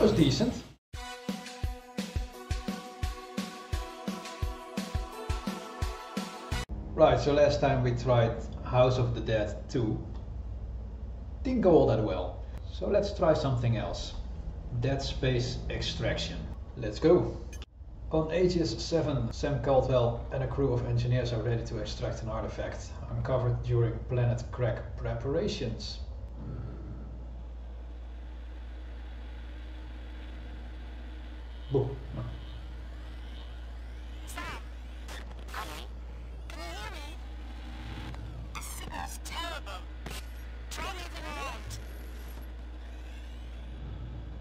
was decent. Right, so last time we tried House of the Dead 2. Didn't go all that well. So let's try something else. Dead Space Extraction. Let's go. On Aegis 7, Sam Caldwell and a crew of engineers are ready to extract an artifact uncovered during Planet Crack preparations. Boom. Sam, honey, can you hear me? The signal's terrible. Try moving around.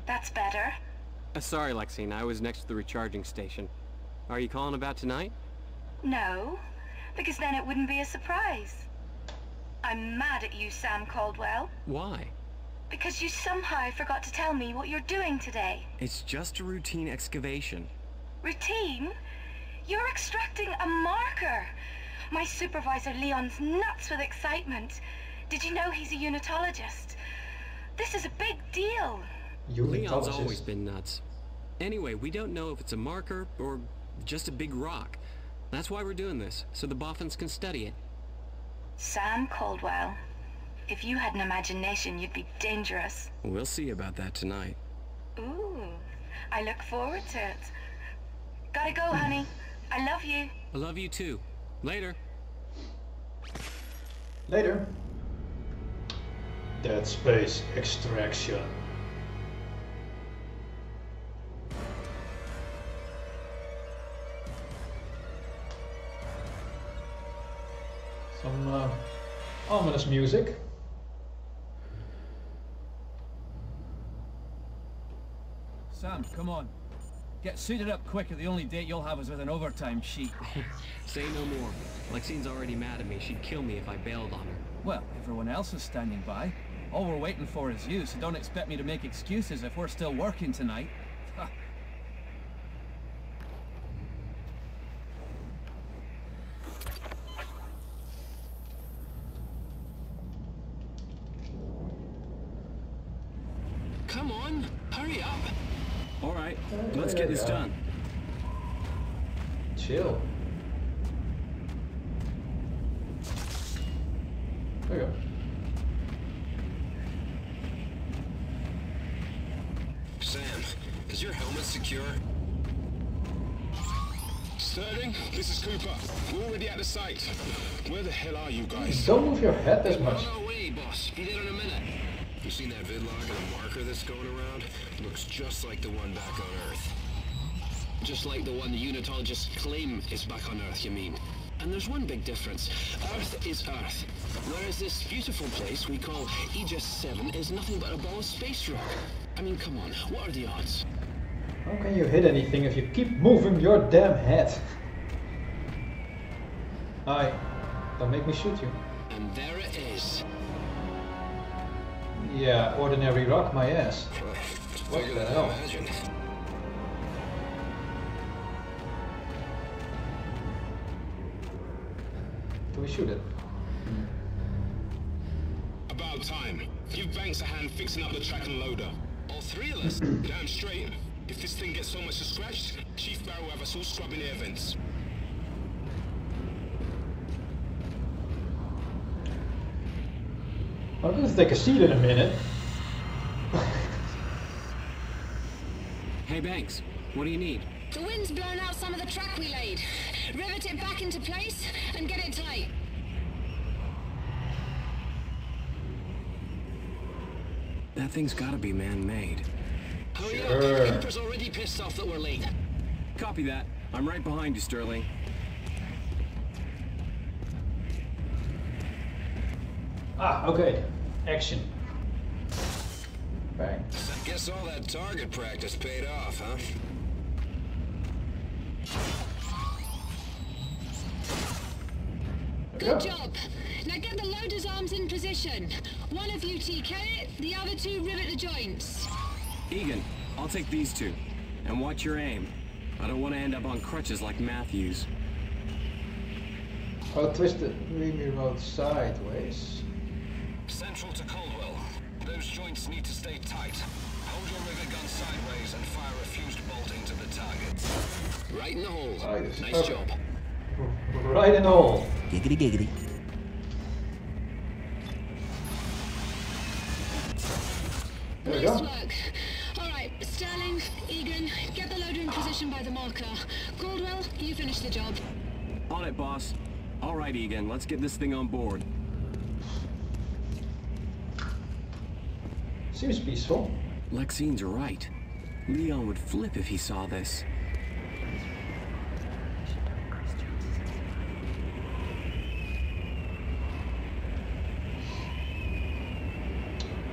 That's better. Uh, sorry, Lexine. I was next to the recharging station. Are you calling about tonight? No, because then it wouldn't be a surprise. I'm mad at you, Sam Caldwell, Why? Because you somehow forgot to tell me what you're doing today. It's just a routine excavation. Routine? You're extracting a marker. My supervisor Leon's nuts with excitement. Did you know he's a unitologist? This is a big deal. Leon's always been nuts. Anyway, we don't know if it's a marker or just a big rock. That's why we're doing this, so the boffins can study it. Sam Caldwell, if you had an imagination, you'd be dangerous. We'll see about that tonight. Ooh, I look forward to it. Gotta go, honey. I love you. I love you too. Later. Later. Dead Space Extraction. Some uh, ominous music. Sam, come on. Get suited up quick or the only date you'll have is with an overtime sheet. Say no more. Lexine's already mad at me. She'd kill me if I bailed on her. Well, everyone else is standing by. All we're waiting for is you, so don't expect me to make excuses if we're still working tonight. Come on, hurry up. All right, let's get this done. Chill. There you go. Sam, is your helmet secure? Sterling, this is Cooper. We're already at the site. Where the hell are you guys? Don't move your head this much. On our way, boss. Be there in a minute. You seen that vidlog and the marker that's going around? Looks just like the one back on Earth. Just like the one the unitologists claim is back on Earth, you mean? And there's one big difference. Earth is Earth. Whereas this beautiful place we call Aegis 7 is nothing but a ball of space rock. I mean, come on, what are the odds? How can you hit anything if you keep moving your damn head? Hi. Don't make me shoot you. And there it is. Yeah, ordinary rock my ass. What the hell? imagined. Do we shoot it? About time. Give Banks a hand fixing up the track and loader. All three of us? Damn straight. If this thing gets so much as scratched, Chief Barrow will have us all scrubbing air vents. I'm gonna take a seat in a minute. Hey, Banks, what do you need? The wind's blown out some of the track we laid. Rivet it back into place and get it tight. That thing's gotta be man-made. Hurry Sure. up. Cooper's already pissed off that we're late. Copy that. I'm right behind you, Sterling. Ah, okay. Action. Bang. Guess all that target practice paid off, huh? Good go. job. Now get the loader's arms in position. One of you TK it, the other two rivet the joints. Egan, I'll take these two. And watch your aim. I don't want to end up on crutches like Matthews. Oh, twisted. Remy road sideways. Central to Caldwell. Those joints need to stay tight. Hold your rivet gun sideways and fire a fused bolt into the target. Right in the hole. Like. Nice Okay. job. Right in the hole. Giggity giggity. There nice go. work. All right, Sterling, Egan, get the loader in position by the marker. Caldwell, you finish the job. On it, boss. All right, Egan, let's get this thing on board. Seems peaceful. Lexine's right. Leon would flip if he saw this.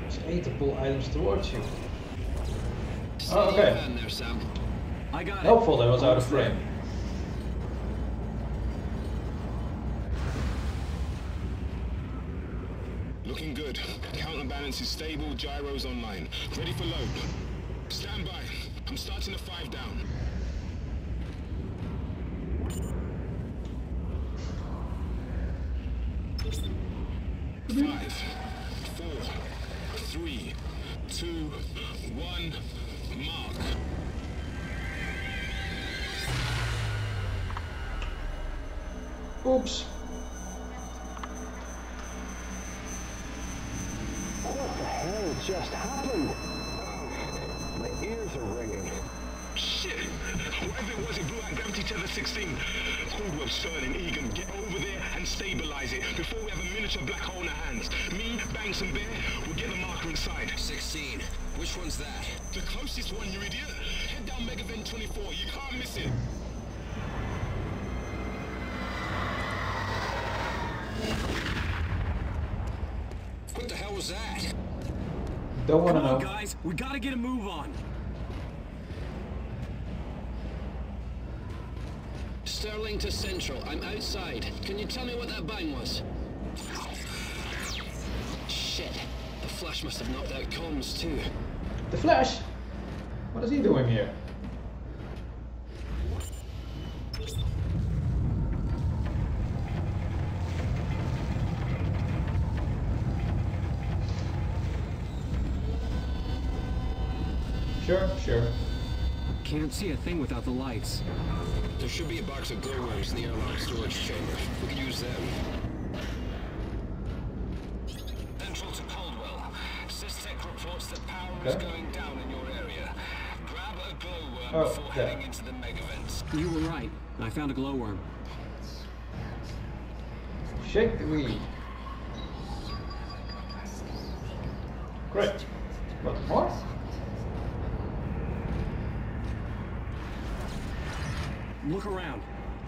There's eight to pull items towards you. Oh, okay. your hand there, Sam. I got it. Helpful that was out of frame. Good. Counterbalance is stable, gyros online. Ready for load. Stand by. I'm starting a five down. Five, four, three, two, one, mark. Oops. Just happened? My ears are ringing. Shit! Whatever it was, it blew out gravity tether 16. Caldwell, Sterling, Egan, get over there and stabilize it before we have a miniature black hole in our hands. Me, Banks, and Bear will get the marker inside. 16. Which one's that? The closest one, you idiot. Head down Megavent 24. You can't miss it. What the hell was that? Don't want to know. guys. We gotta get a move on. Sterling to Central. I'm outside. Can you tell me what that bang was? Shit. The flash must have knocked out comms too. The Flash? What is he doing here? Sure, sure. Can't see a thing without the lights. There should be a box of glowworms in the airlock storage chamber. We could use them. Central to Caldwell. Systech reports that power is going down in your area. Grab a glowworm Oh, before yeah. heading into the megavents. You were right. I found a glowworm. Shake the weed. Great. What more? Look around.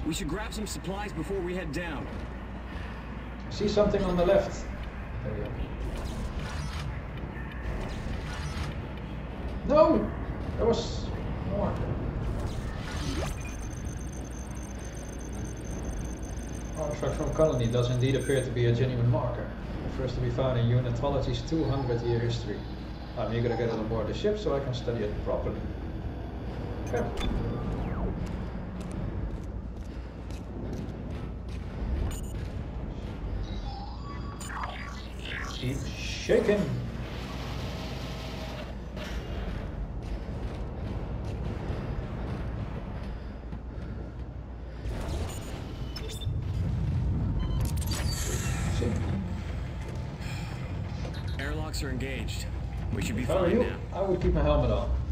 We should grab some supplies before we head down. See something on the left. There we go. No! There was more. Artifact from Colony does indeed appear to be a genuine marker. The first to be found in Unitology's 200 year history. I'm eager to get it on board the ship so I can study it properly. Okay. Shaking. See, Airlocks are engaged. We should be fine you? now. I would keep my helmet on.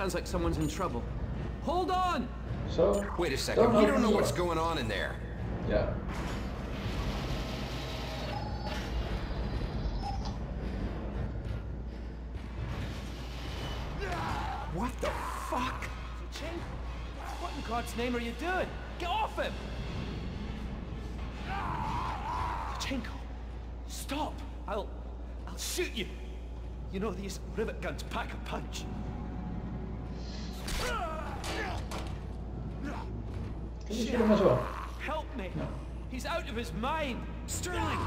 Sounds like someone's in trouble. Hold on! So, Wait a second, Don't we don't know the what's going on in there. yeah. What the fuck? Chin? What in God's name are you doing? Get off him! Chenko, stop! I'll... I'll shoot you! You know these rivet guns pack a punch. Help me! He's out of his mind! Sterling!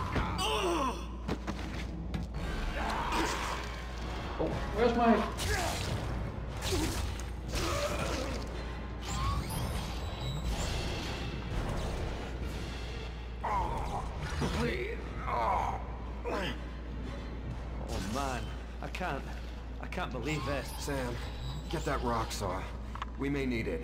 Oh, where's my... Oh man, I can't. I can't believe this. Sam, get that rock saw. We may need it.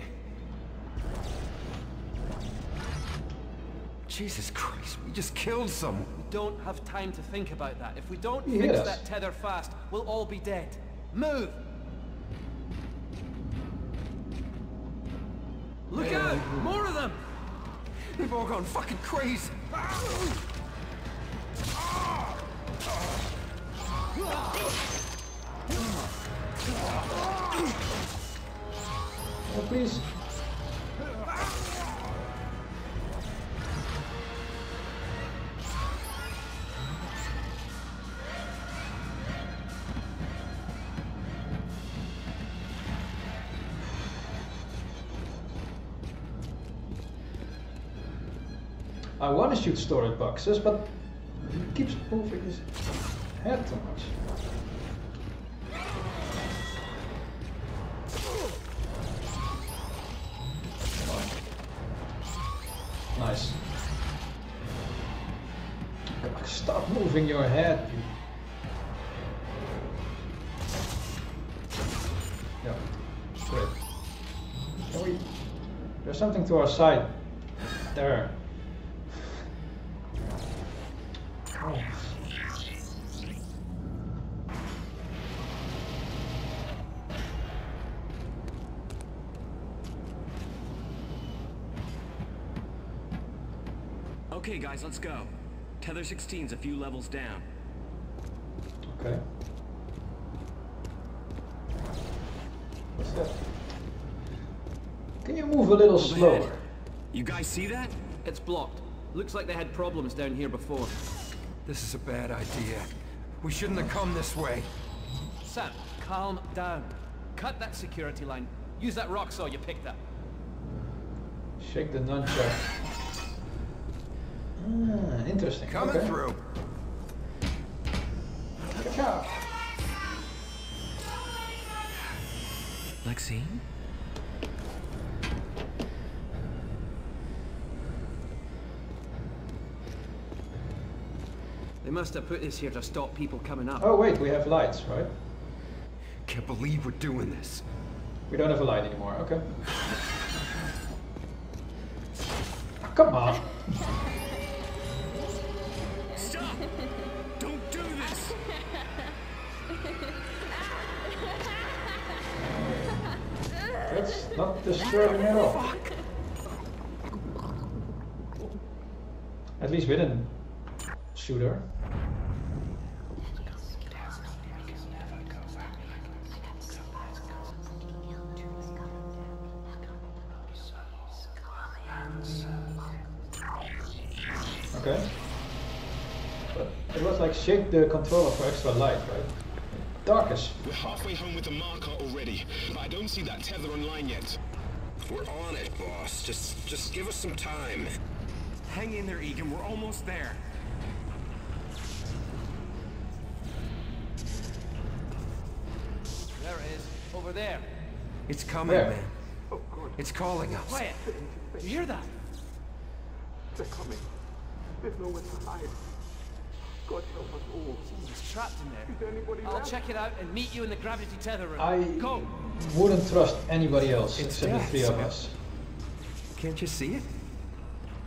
Jesus Christ, we just killed someone. We don't have time to think about that. If we don't You fix that tether fast, we'll all be dead. Move! Look out! More of them! They've all gone fucking crazy. Oh, please. I want to shoot storage boxes, but he keeps moving his head too much. Nice. Stop moving your head. You... There's something to our side. There. Okay, guys, let's go. Tether 16's a few levels down. Okay. What's that? Can you move a little Overhead. slower? You guys see that? It's blocked. Looks like they had problems down here before. This is a bad idea. We shouldn't have come this way. Sam, calm down. Cut that security line. Use that rock saw you picked up. Shake the nunchuck. Ah, interesting. Coming okay. through. Ka-chow. Lexi? They must have put this here to stop people coming up. Oh wait, we have lights, right? Can't believe we're doing this. We don't have a light anymore. Okay. Come on. That's not disturbing at. At least we didn't shoot her. Okay. But it was like shake the controller for extra light, right? Darkest. We're halfway home with the marker already, but I don't see that tether online yet. We're on it, boss. Just, just give us some time. Hang in there, Egan. We're almost there. There it is. Over there. It's coming, Where? man. Oh, it's calling us. Quiet. Do you hear that? They're coming. There's nowhere to hide. God help us all. He's trapped in there. Is there anybody I'll left? check it out and meet you in the gravity tether room. I Go. Wouldn't trust anybody else It's except the three of Sam. us. Can't you see it?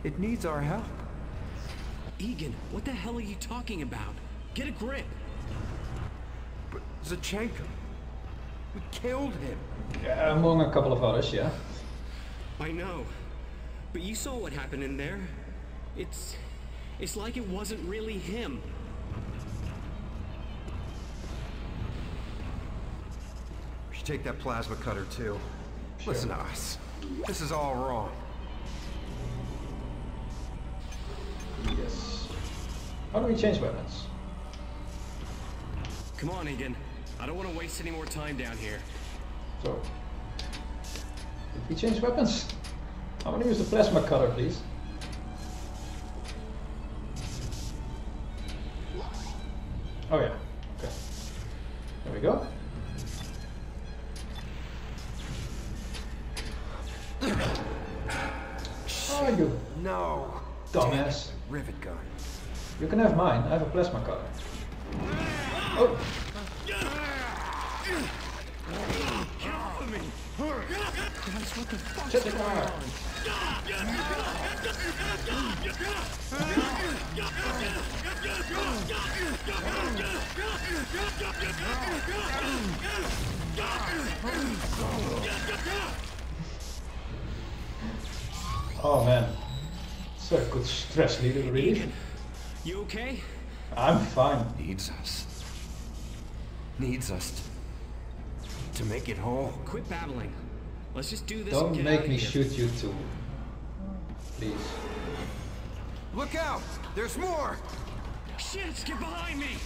It needs our help. Egan, what the hell are you talking about? Get a grip. But Zachenko, we killed him. Yeah, among a couple of others, yeah. I know. But you saw what happened in there. It's... It's like it wasn't really him. Should take that plasma cutter too. Listen to us. This is all wrong. Yes. How do we change weapons? Come on, Egan. I don't want to waste any more time down here. So, did we change weapons? I want to use the plasma cutter, please. Oh yeah. Okay. There we go. No. dumbass. Rivet gun. You can have mine. I have a plasma cutter. Oh. Elkaar. Oh man, such a good stress leader, really. You okay? I'm fine. Needs us. Needs us to, to make it whole. Quit babbling. Let's just do this Don't make me here. shoot you too. Please. Look out! There's more! Shit! Get behind me!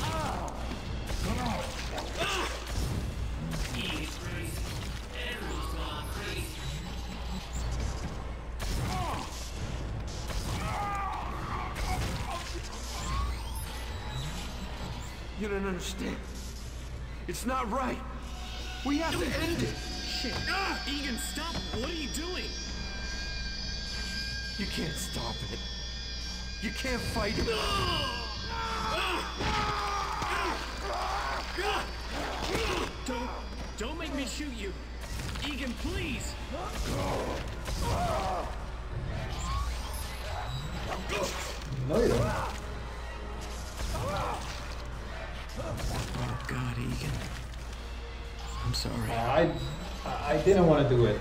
Ah! You don't understand. It's not right. We have to end it. Shit! Ah! Egan, stop! What are you doing? You can't stop it. You can't fight it. Don't, don't make me shoot you. Egan, please! No, you don't. God, Egan. I'm sorry. I, I didn't want to do it.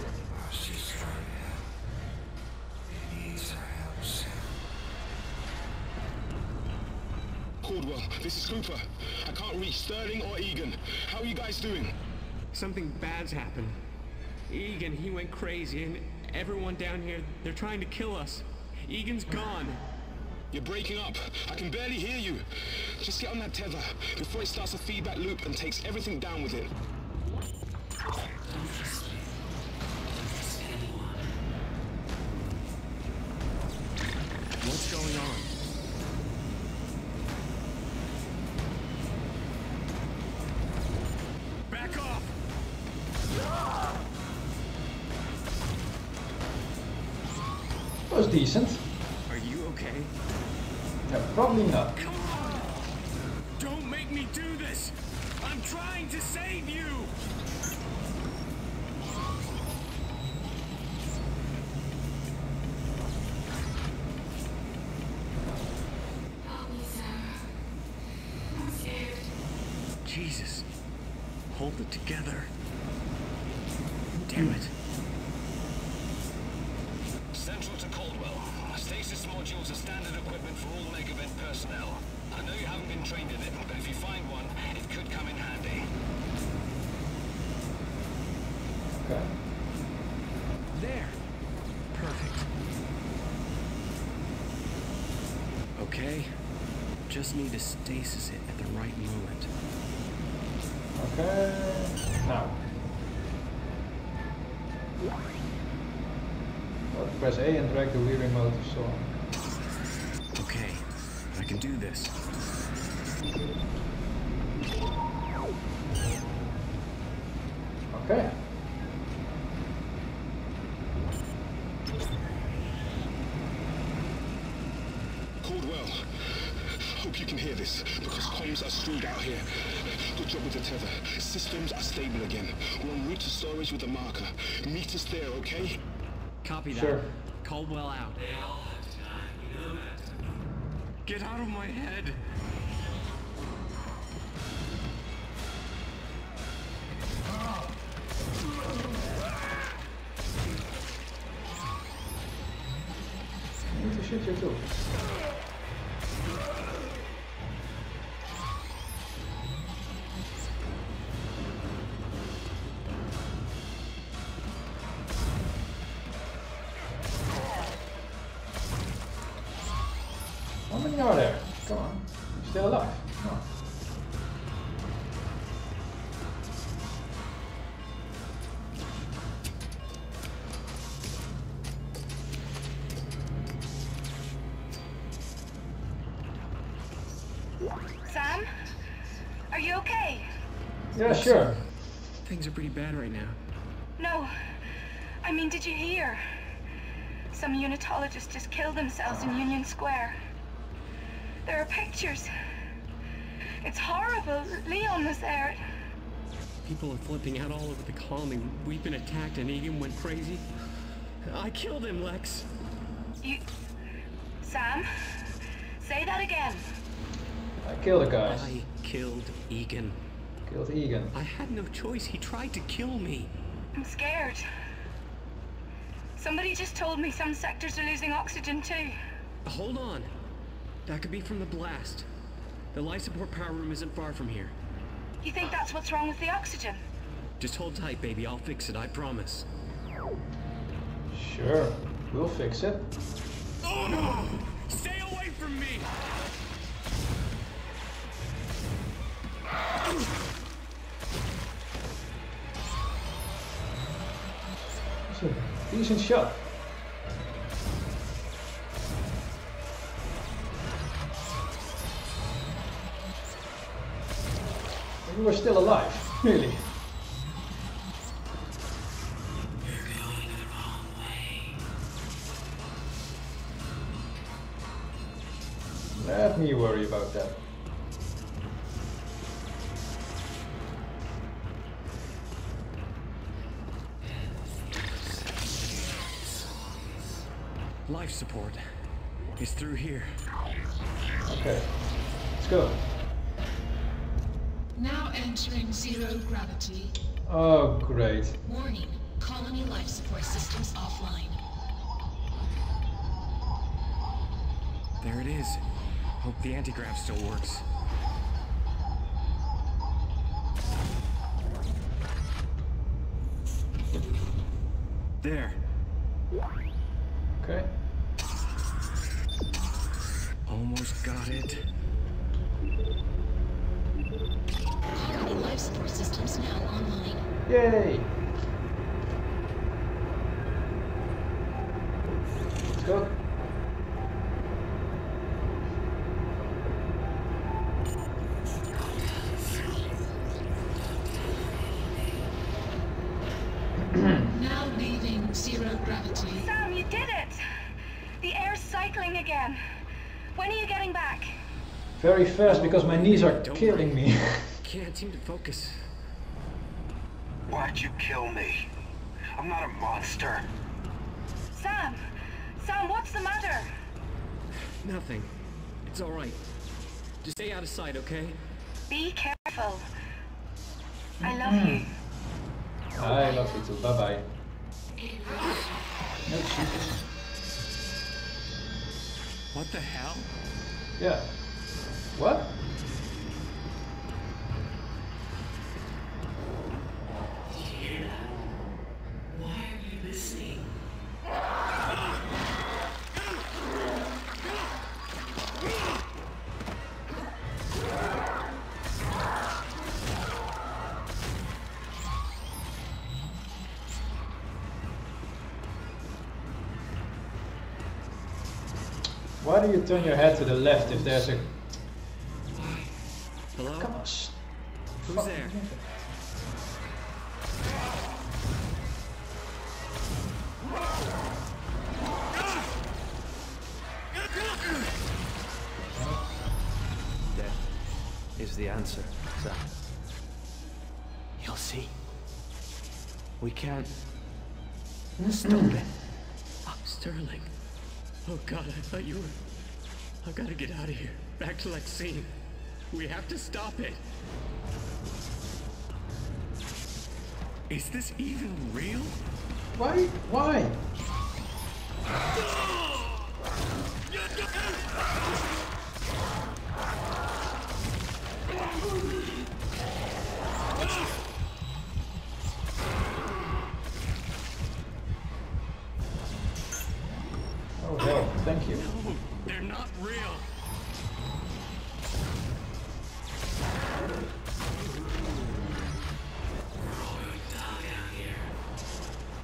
Caldwell, this is Cooper. I can't reach Sterling or Egan. How are you guys doing? Something bad's happened. Egan, he went crazy, and everyone down here, they're trying to kill us. Egan's gone. You're breaking up. I can barely hear you. Just get on that tether before it starts a feedback loop and takes everything down with it. What's going on? Back off! That was decent. Come on! Don't make me do this! I'm trying to save you! Jesus. Hold it together. Damn it. Standard equipment for all Megavent personnel. I know you haven't been trained in it, but if you find one, it could come in handy. Okay. There. Perfect. Okay. Just need to stasis it at the right moment. Okay. Now. Press A and drag the wheel remote so on. Okay. I can do this. Okay. Caldwell, hope you can hear this, because comms are screwed out here. Good job with the tether. Systems are stable again. We're en route to storage with the marker. Meet us there, okay? Copy that. Sure. Caldwell out. Get out of my head. You need Sam? Are you okay? Yeah, sure. Things are pretty bad right now. No. I mean, did you hear? Some unitologists just killed themselves in Union Square. There are pictures. It's horrible. Leon was there. People are flipping out all over the colony. We've been attacked and Egan went crazy. I killed him, Lex. You... Sam? Say that again. I killed the guys. I killed Egan. Killed Egan. I had no choice. He tried to kill me. I'm scared. Somebody just told me some sectors are losing oxygen too. Hold on. That could be from the blast. The life support power room isn't far from here. You think that's what's wrong with the oxygen? Just hold tight, baby. I'll fix it, I promise. Sure, we'll fix it. Oh no! Stay away from me! Decent shot. You were still alive, really. Let me worry about that. Life support is through here. Okay, let's go. Now entering zero gravity. Oh, great. Warning, colony life support systems offline. There it is. Hope the antigrav still works. There. Yay! Let's go. Now leaving zero gravity. Sam, you did it! The air's cycling again. When are you getting back? Very fast because my knees are Don't killing me. Can't seem to focus. Why'd you kill me? I'm not a monster. Sam! Sam, what's the matter? Nothing. It's alright. Just stay out of sight, okay? Be careful. I love mm-hmm. you. I love you too. Bye bye. No cheating. What the hell? Yeah. What? Do you turn your head to the left if there's a... Hello? Come on. Who's there? Death is the answer. You'll see. We can't stop it. Oh, Sterling. Oh God, I thought you were. I've got to get out of here. Back to Lexine. We have to stop it. Is this even real? Why? Why? Ah!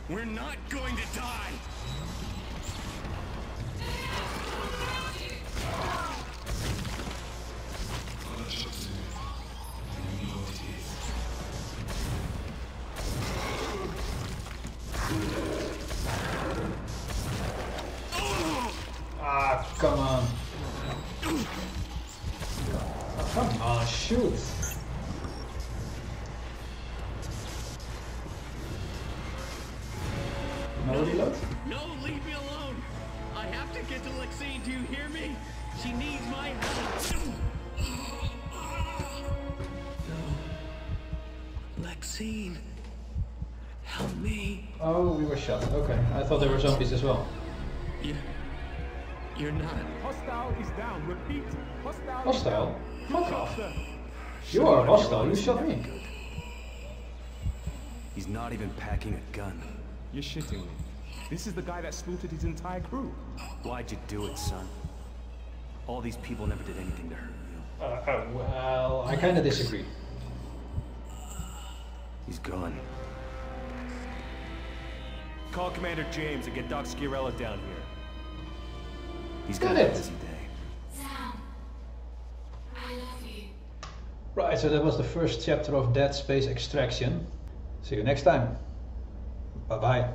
We're not going to die. Shot. Okay, I thought there were zombies as well. You, you're not. Hostile is down. Repeat. Hostile. Hostile? Fuck off. You are hostile, you shot me. He's not even packing a gun. You're shitting me. This is the guy that slaughtered his entire crew. Why'd you do it, son? All these people never did anything to hurt you. Uh, uh, well, I kinda disagree. He's gone. Call Commander James and get Doc Scirella down here. He's Got got a it. busy day. Sam, I love you. Right, so that was the first chapter of Dead Space Extraction. See you next time. Bye bye.